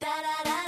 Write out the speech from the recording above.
Da da da